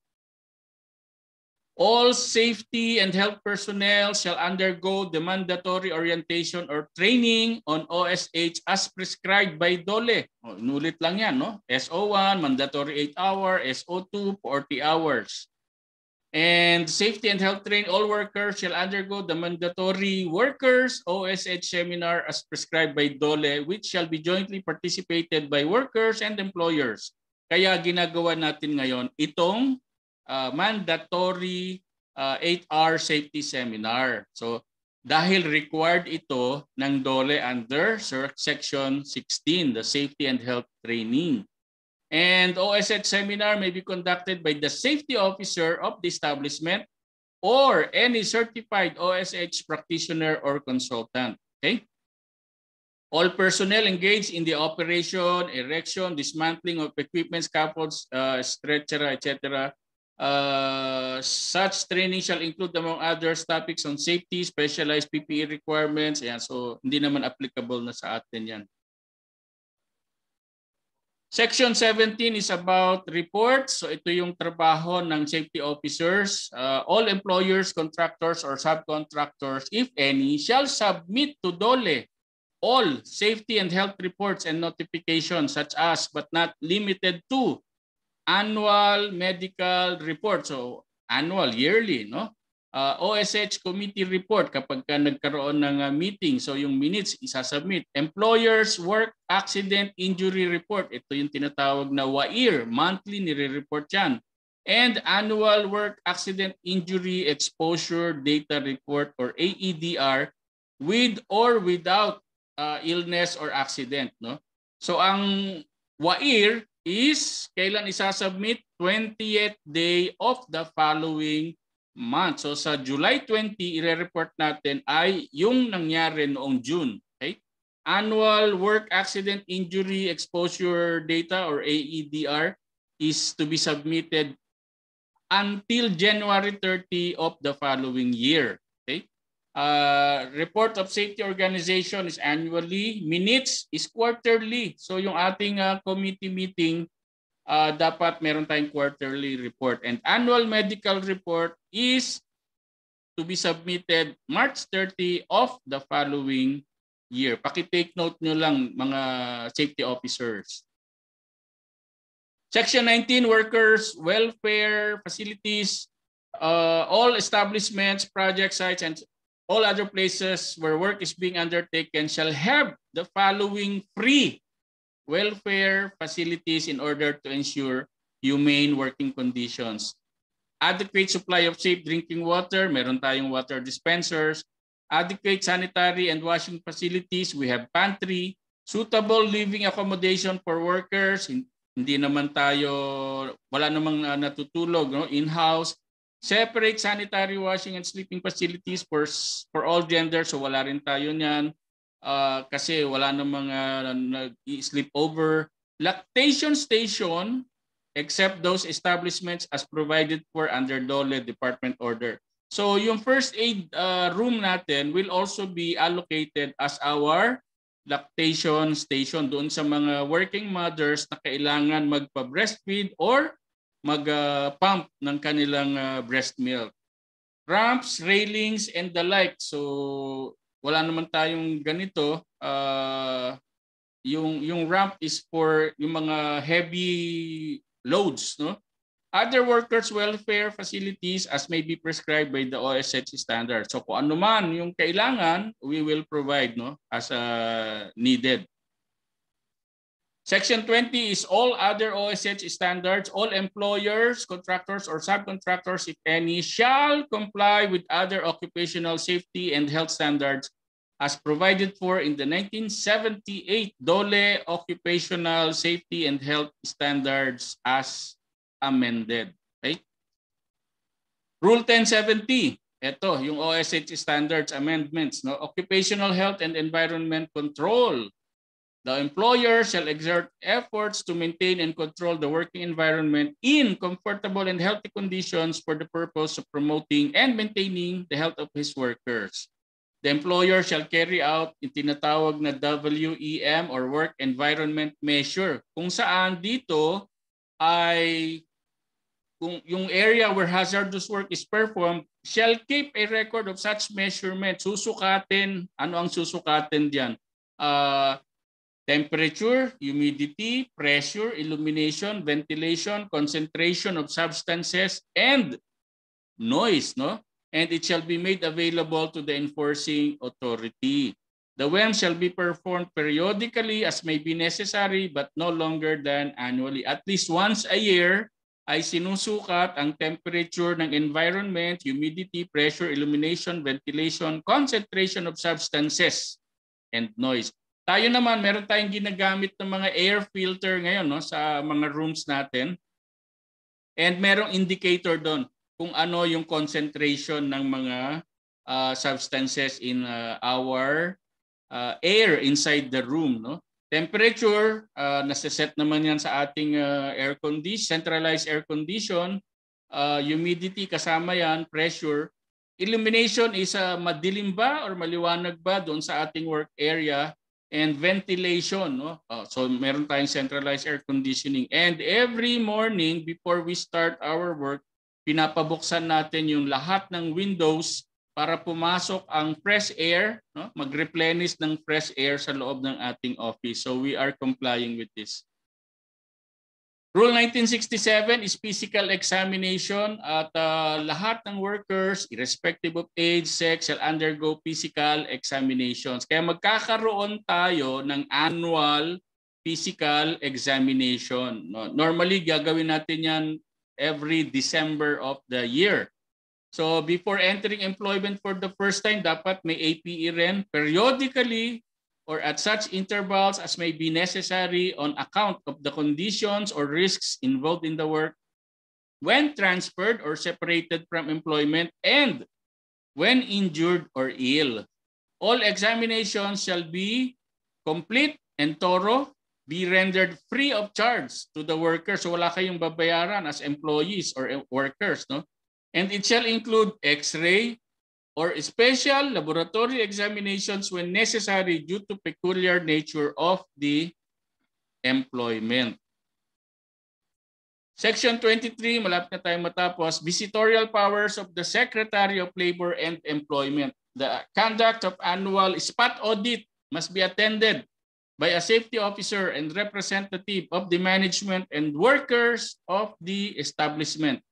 All safety and health personnel shall undergo the mandatory orientation or training on OSH as prescribed by DOLE. O, inulit lang yan, no? SO1, mandatory 8 hour, SO2, 40 hours. And safety and health train all workers shall undergo the mandatory workers OSH seminar as prescribed by DOLE which shall be jointly participated by workers and employers. Kaya ginagawa natin ngayon itong uh, mandatory uh, 8-hour safety seminar. So dahil required ito ng DOLE under section 16, the safety and health training. And OSH seminar may be conducted by the safety officer of the establishment or any certified OSH practitioner or consultant. Okay? All personnel engaged in the operation, erection, dismantling of equipment, scaffolds, uh, stretcher, etc. Uh, such training shall include among others topics on safety, specialized PPE requirements. Ayan, so hindi naman applicable na sa atin yan. Section 17 is about reports. So ito yung trabaho ng safety officers. Uh, all employers, contractors, or subcontractors, if any, shall submit to DOLE all safety and health reports and notifications such as but not limited to annual medical report. So annual, yearly, no? Uh, OSH committee report kapag ka nagkaroon ng uh, meeting. So yung minutes isasubmit. Employers work accident injury report. Ito yung tinatawag na WAIR. Monthly nire-report yan. And annual work accident injury exposure data report or AEDR with or without uh, illness or accident. No? So ang WAIR is kailan isasubmit? 20th day of the following month. So sa July 20, ire-report natin ay yung nangyari noong June. Okay? Annual Work Accident Injury Exposure Data or AEDR is to be submitted until January 30 of the following year. Okay? Uh, report of safety organization is annually, minutes is quarterly. So yung ating uh, committee meeting uh, dapat meron tayong quarterly report. And annual medical report is to be submitted March 30 of the following year. Paki-take note nyo lang mga safety officers. Section 19, workers, welfare, facilities, uh, all establishments, project sites, and all other places where work is being undertaken shall have the following free welfare facilities in order to ensure humane working conditions. Adequate supply of safe drinking water, meron tayong water dispensers, adequate sanitary and washing facilities, we have pantry, suitable living accommodation for workers, hindi naman tayo, wala namang uh, natutulog no? in-house, separate sanitary washing and sleeping facilities for, for all genders, so wala rin tayo niyan uh, kasi wala namang uh, nag-sleep over. Lactation station except those establishments as provided for under DOLE department order. So yung first aid uh, room natin will also be allocated as our lactation station doon sa mga working mothers na kailangan magpa-breastfeed or mag-pump uh, ng kanilang uh, breast milk. Ramps, railings, and the like. So wala naman tayong ganito. Uh, yung yung ramp is for yung mga heavy loads, no? Other workers welfare facilities as may be prescribed by the OSH standard. So kung ano man yung kailangan, we will provide no as uh, needed. Section 20 is all other OSH standards. All employers, contractors, or subcontractors, if any, shall comply with other occupational safety and health standards as provided for in the 1978 DOLE Occupational Safety and Health Standards as amended. Okay? Rule 1070. Ito, yung OSH Standards Amendments. No? Occupational Health and Environment Control The employer shall exert efforts to maintain and control the working environment in comfortable and healthy conditions for the purpose of promoting and maintaining the health of his workers. The employer shall carry out yung tinatawag na WEM or Work Environment Measure kung saan dito ay kung yung area where hazardous work is performed shall keep a record of such measurement. Susukatin, ano ang susukatin diyan? Uh, temperature, humidity, pressure, illumination, ventilation, concentration of substances, and noise, no? And it shall be made available to the enforcing authority. The WEM shall be performed periodically as may be necessary but no longer than annually. At least once a year ay sinusukat ang temperature ng environment, humidity, pressure, illumination, ventilation, concentration of substances, and noise. Tayo naman, meron tayong ginagamit ng mga air filter ngayon no, sa mga rooms natin. And merong indicator doon kung ano yung concentration ng mga uh, substances in uh, our uh, air inside the room. No? Temperature, uh, nasa-set naman yan sa ating uh, air condition, centralized air condition. Uh, humidity, kasama yan. Pressure. Illumination is uh, madilim ba or maliwanag ba doon sa ating work area and ventilation. No? Uh, so meron tayong centralized air conditioning. And every morning before we start our work, pinapabuksan natin yung lahat ng windows para pumasok ang fresh air, no? mag-replenish ng fresh air sa loob ng ating office. So we are complying with this. Rule 1967 is physical examination at uh, lahat ng workers, irrespective of age, sex, shall undergo physical examinations. Kaya magkakaroon tayo ng annual physical examination. No? Normally, gagawin natin yan every December of the year. So before entering employment for the first time, dapat may APE rin. Periodically, or at such intervals as may be necessary on account of the conditions or risks involved in the work when transferred or separated from employment and when injured or ill. All examinations shall be complete and thorough, be rendered free of charge to the workers. So wala kayong babayaran as employees or workers. No? And it shall include x-ray, or special laboratory examinations when necessary due to peculiar nature of the employment. Section 23, malapit na tayo matapos, visitorial powers of the Secretary of Labor and Employment. The conduct of annual spot audit must be attended by a safety officer and representative of the management and workers of the establishment.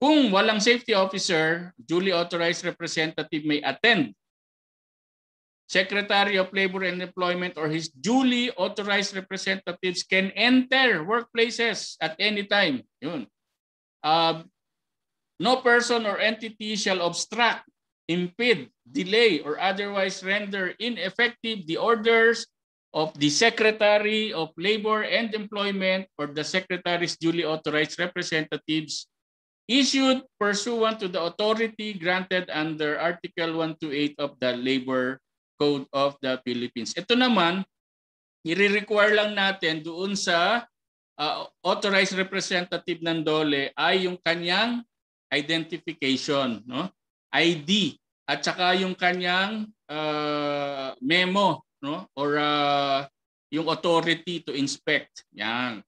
Kung walang safety officer, duly authorized representative may attend. Secretary of Labor and Employment or his duly authorized representatives can enter workplaces at any time. Yun. Uh, no person or entity shall obstruct, impede, delay, or otherwise render ineffective the orders of the Secretary of Labor and Employment or the Secretary's duly authorized representatives issued pursuant to the authority granted under Article 128 of the Labor Code of the Philippines. Ito naman, i-require lang natin doon sa uh, authorized representative ng DOLE ay yung kanyang identification, no? ID at saka yung kanyang uh, memo, no? Or uh, yung authority to inspect. Yan.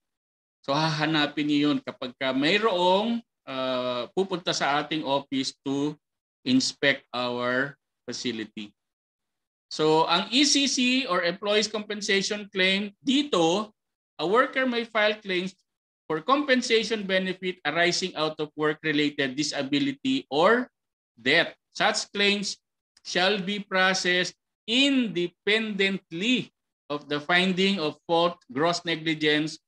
So hahanapin niyo yun kapag ka mayroong uh, pupunta sa ating office to inspect our facility. So ang ECC or Employees Compensation Claim, dito, a worker may file claims for compensation benefit arising out of work-related disability or death. Such claims shall be processed independently of the finding of fault, gross negligence,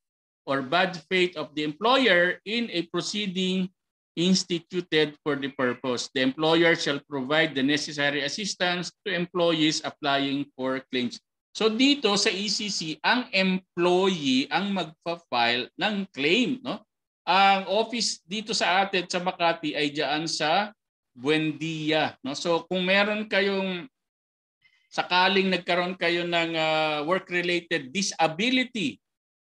or bad faith of the employer in a proceeding instituted for the purpose. The employer shall provide the necessary assistance to employees applying for claims. So dito sa ECC, ang employee ang magpa-file ng claim. No? Ang office dito sa atin sa Makati ay diyan sa Buendia. No? So kung meron kayong sakaling nagkaroon kayo ng uh, work-related disability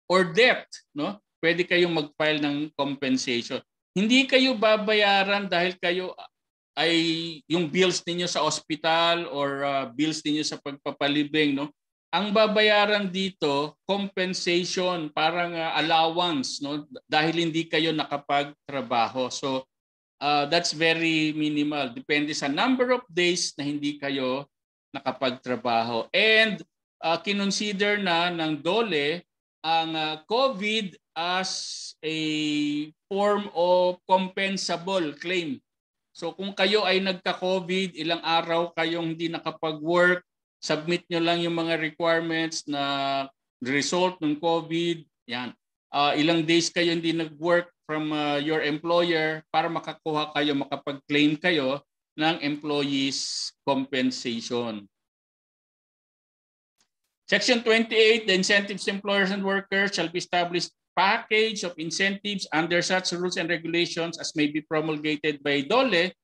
or debt, no? Pwede kayong mag-file ng compensation. Hindi kayo babayaran dahil kayo ay yung bills ninyo sa ospital or uh, bills ninyo sa pagpapalibing, no? Ang babayaran dito, compensation, parang uh, allowance, no? Dahil hindi kayo nakapagtrabaho. So, uh, that's very minimal. Depende sa number of days na hindi kayo nakapagtrabaho. And uh, kinonsider na ng DOLE ang uh, COVID as a form of compensable claim. So kung kayo ay nagka-COVID, ilang araw kayong hindi nakapag-work, submit nyo lang yung mga requirements na result ng COVID. Yan. Uh, ilang days kayo hindi nag-work from uh, your employer para makakuha kayo, makapag-claim kayo ng employees compensation. Section 28, the incentives employers and workers shall be established package of incentives under such rules and regulations as may be promulgated by DOLE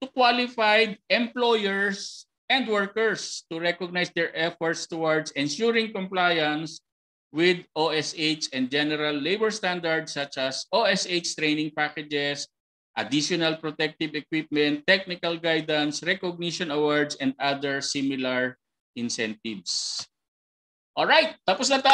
to qualified employers and workers to recognize their efforts towards ensuring compliance with OSH and general labor standards such as OSH training packages, additional protective equipment, technical guidance, recognition awards, and other similar incentives. Alright, tapos na tayo.